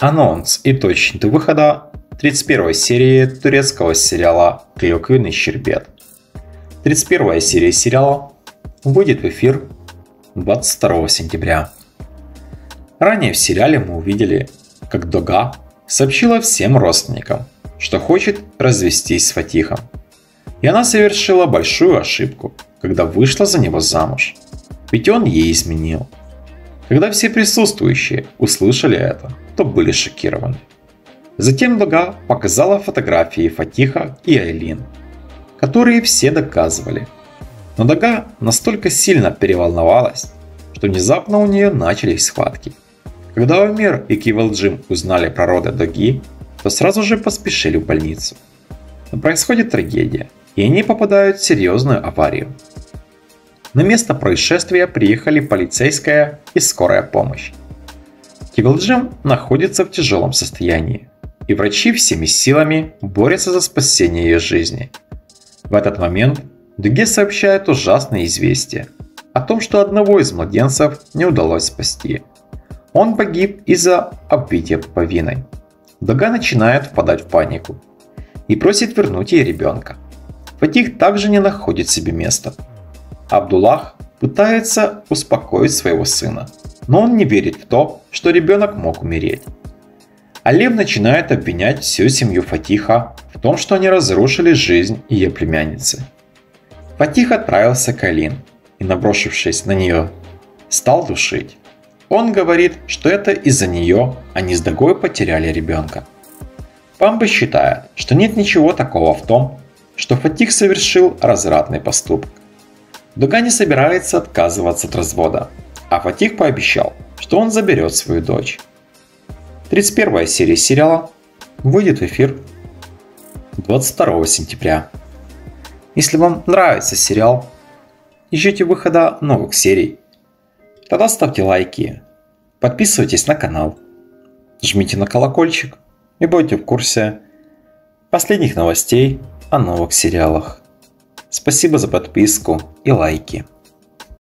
Анонс и точный выхода 31 серии турецкого сериала «Клюквенный щербет». 31 серия сериала выйдет в эфир 22 сентября. Ранее в сериале мы увидели, как Дога сообщила всем родственникам, что хочет развестись с Фатихом. И она совершила большую ошибку, когда вышла за него замуж. Ведь он ей изменил. Когда все присутствующие услышали это, то были шокированы. Затем Дога показала фотографии Фатиха и Айлин, которые все доказывали. Но Дога настолько сильно переволновалась, что внезапно у нее начались схватки – когда Омер и Кивел Джим узнали про роды Доги, то сразу же поспешили в больницу. Но происходит трагедия, и они попадают в серьезную аварию. На место происшествия приехали полицейская и скорая помощь. Кивилджим находится в тяжелом состоянии, и врачи всеми силами борются за спасение ее жизни. В этот момент Дуге сообщает ужасное известие о том, что одного из младенцев не удалось спасти – он погиб из-за обвития пуповиной. Дага начинает впадать в панику и просит вернуть ей ребенка. Фатих также не находит себе места. Абдуллах пытается успокоить своего сына, но он не верит в то, что ребенок мог умереть. Алев начинает обвинять всю семью Фатиха в том, что они разрушили жизнь ее племянницы. Фатих отправился к Алин и, наброшившись на нее, стал душить. Он говорит, что это из-за нее они с Дагой потеряли ребенка. Памба считает, что нет ничего такого в том, что Фатих совершил развратный поступок. Дуга не собирается отказываться от развода, а Фатих пообещал, что он заберет свою дочь. 31 серия сериала выйдет в эфир 22 сентября. Если вам нравится сериал и ждете выхода новых серий, Тогда ставьте лайки, подписывайтесь на канал, жмите на колокольчик и будете в курсе последних новостей о новых сериалах. Спасибо за подписку и лайки.